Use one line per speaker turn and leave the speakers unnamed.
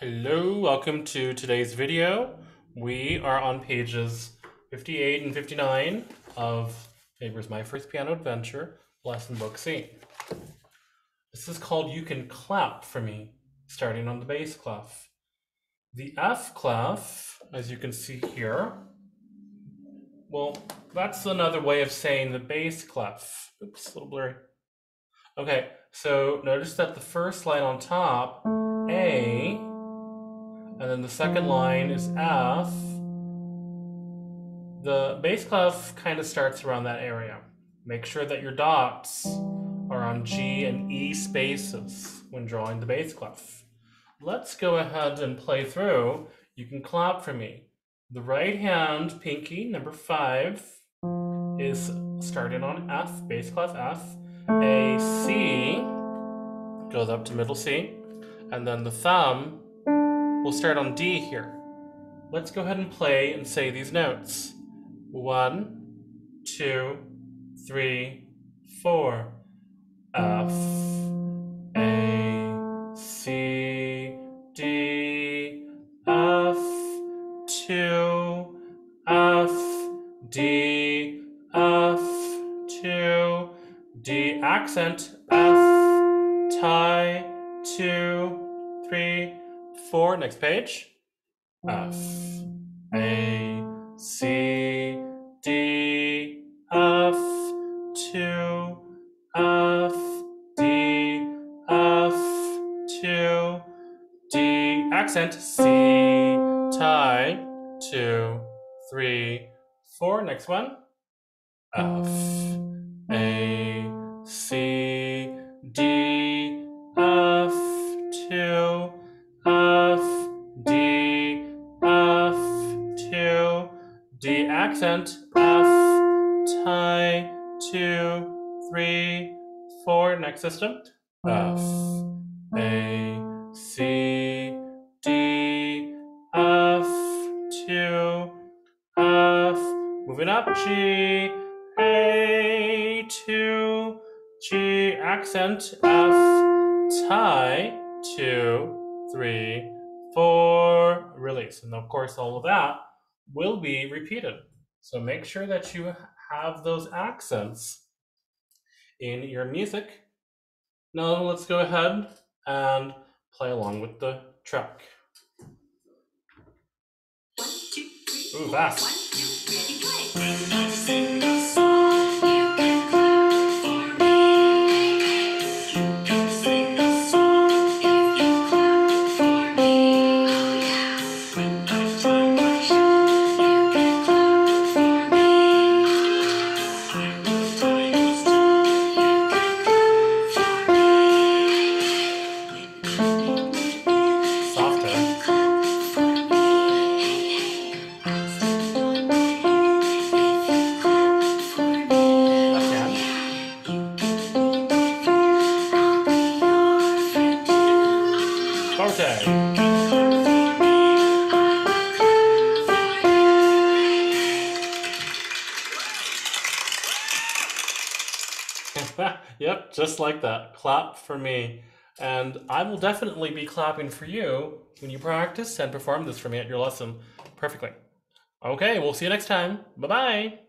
Hello, welcome to today's video. We are on pages 58 and 59 of Faber's My First Piano Adventure, Lesson Book C. This is called You Can Clap for Me, starting on the bass clef. The F clef, as you can see here, well, that's another way of saying the bass clef. Oops, a little blurry. Okay, so notice that the first line on top, A, and then the second line is F. The bass clef kind of starts around that area. Make sure that your dots are on G and E spaces when drawing the bass clef. Let's go ahead and play through. You can clap for me. The right hand pinky, number five, is starting on F, bass clef F. A, C, goes up to middle C. And then the thumb will start on D here. Let's go ahead and play and say these notes. One, two, three, four. Uh, F, A, C, D, F, two, F, D, F, two, D accent, F, tie, two, three, four. Next page. Uh, F, A, C, D, F, two, F, D, F, two, D, accent, C, tie, two, three, four. Next one. F, A, C, D, accent, F, tie, two, three, four. Next system. F, A, C, D, F, two, F, moving up, G, A, two, G, accent, F, tie, two, three, four, release. And of course, all of that will be repeated. So make sure that you have those accents in your music. Now let's go ahead and play along with the track.
One, two, three,
Ooh, fast. yep, just like that. Clap for me. And I will definitely be clapping for you when you practice and perform this for me at your lesson perfectly. Okay, we'll see you next time. Bye bye.